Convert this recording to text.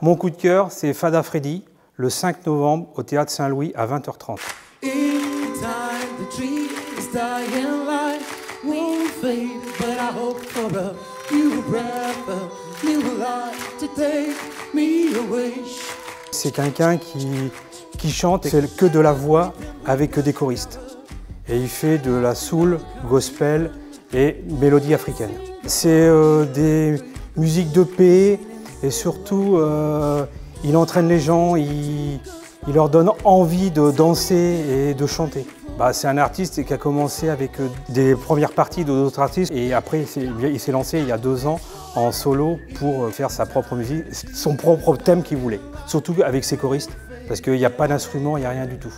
Mon coup de cœur, c'est Fada Freddy, le 5 novembre au Théâtre Saint-Louis à 20h30. C'est quelqu'un qui, qui chante, c'est que de la voix avec des choristes. Et il fait de la soul, gospel et mélodie africaine. C'est euh, des musiques de paix et surtout euh, il entraîne les gens, il, il, leur donne envie de danser et de chanter. Bah, c'est un artiste qui a commencé avec euh, des premières parties d'autres artistes et après il s'est lancé il y a deux ans en solo pour faire sa propre musique, son propre thème qu'il voulait, surtout avec ses choristes, parce qu'il n'y a pas d'instrument, il n'y a rien du tout.